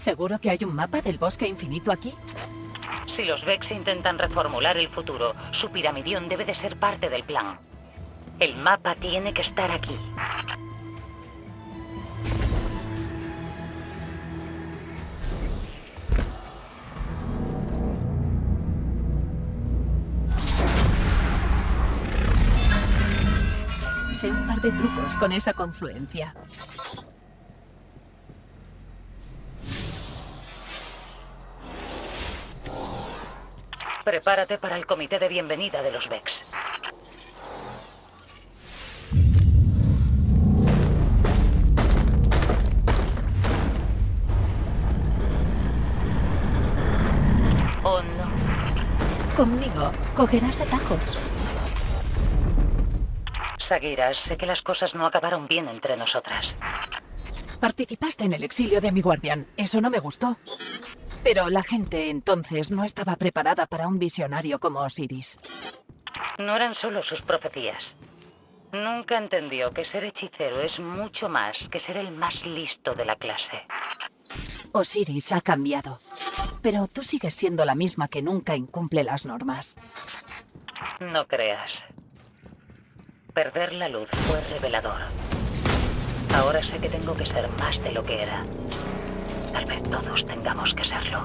¿Seguro que hay un mapa del bosque infinito aquí? Si los Vex intentan reformular el futuro, su piramidión debe de ser parte del plan. El mapa tiene que estar aquí. Sé un par de trucos con esa confluencia. Prepárate para el comité de bienvenida de los Vex. Oh no. Conmigo cogerás atajos. Sagira, sé que las cosas no acabaron bien entre nosotras. Participaste en el exilio de mi guardián. Eso no me gustó. Pero la gente entonces no estaba preparada para un visionario como Osiris. No eran solo sus profecías. Nunca entendió que ser hechicero es mucho más que ser el más listo de la clase. Osiris ha cambiado. Pero tú sigues siendo la misma que nunca incumple las normas. No creas. Perder la luz fue revelador. Ahora sé que tengo que ser más de lo que era. Tal vez todos tengamos que serlo.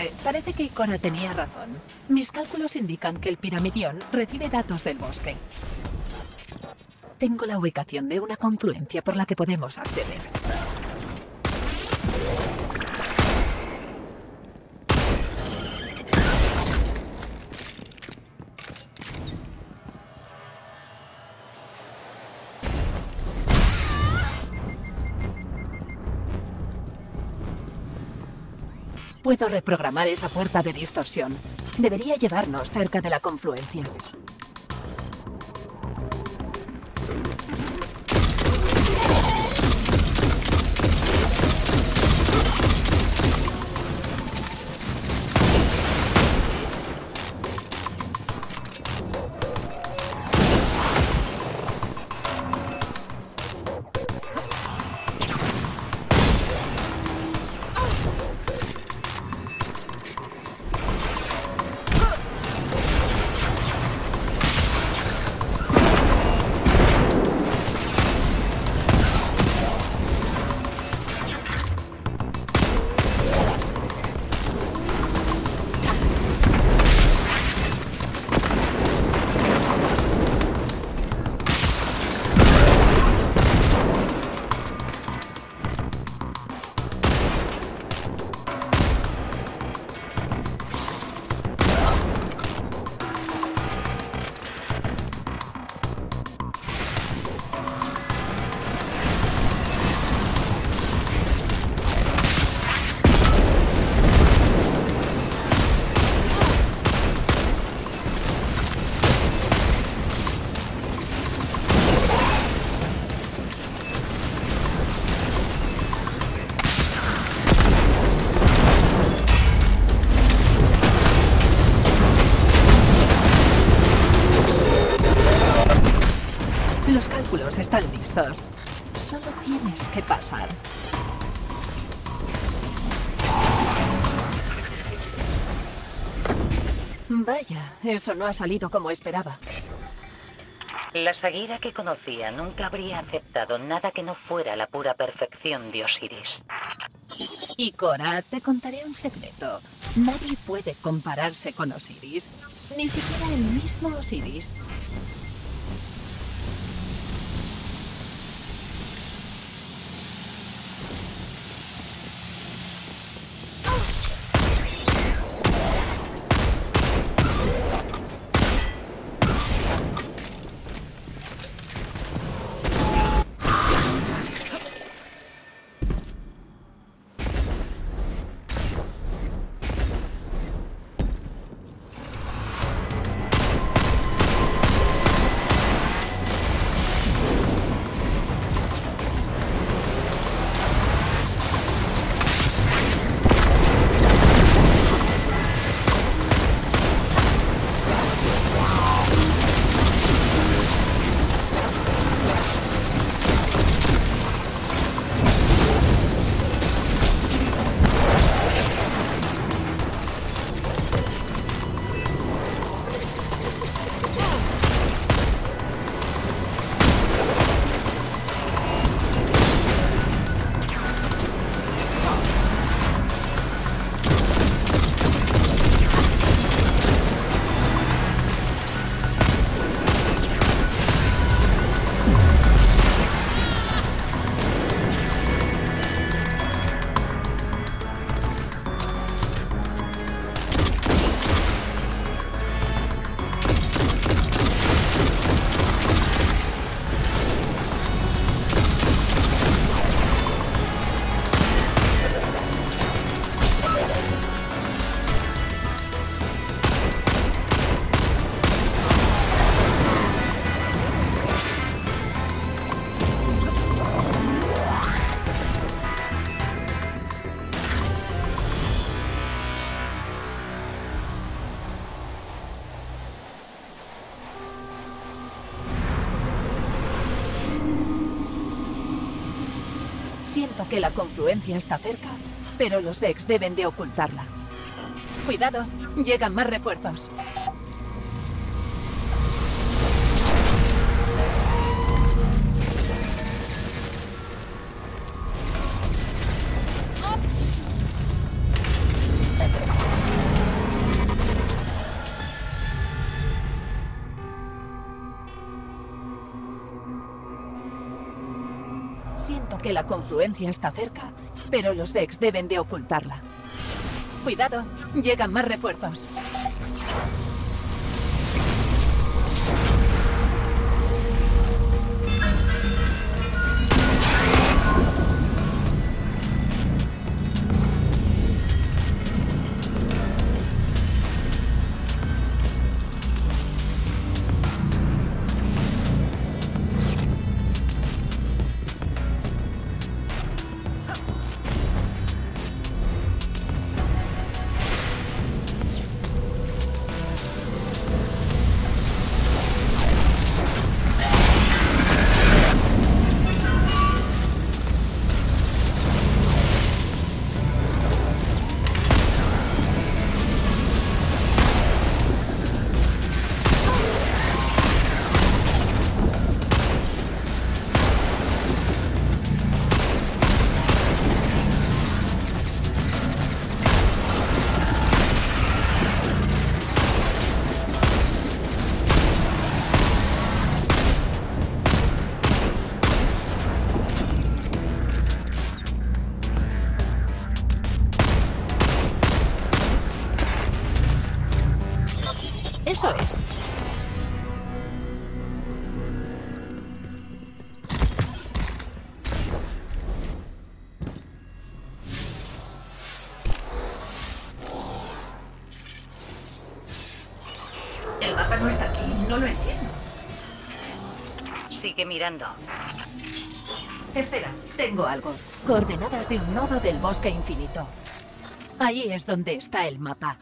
Excelente. Parece que Ikora tenía razón. Mis cálculos indican que el piramidión recibe datos del bosque. Tengo la ubicación de una confluencia por la que podemos acceder. Puedo reprogramar esa puerta de distorsión. Debería llevarnos cerca de la confluencia. Solo tienes que pasar. Vaya, eso no ha salido como esperaba. La Sagira que conocía nunca habría aceptado nada que no fuera la pura perfección de Osiris. Y Cora, te contaré un secreto. Nadie puede compararse con Osiris. Ni siquiera el mismo Osiris. Siento que la confluencia está cerca, pero los Vex deben de ocultarla. Cuidado, llegan más refuerzos. Que la confluencia está cerca, pero los Vex deben de ocultarla. Cuidado, llegan más refuerzos. Eso es. El mapa no está aquí, no lo entiendo. Sigue mirando. Espera, tengo algo. Coordenadas de un nodo del bosque infinito. Ahí es donde está el mapa.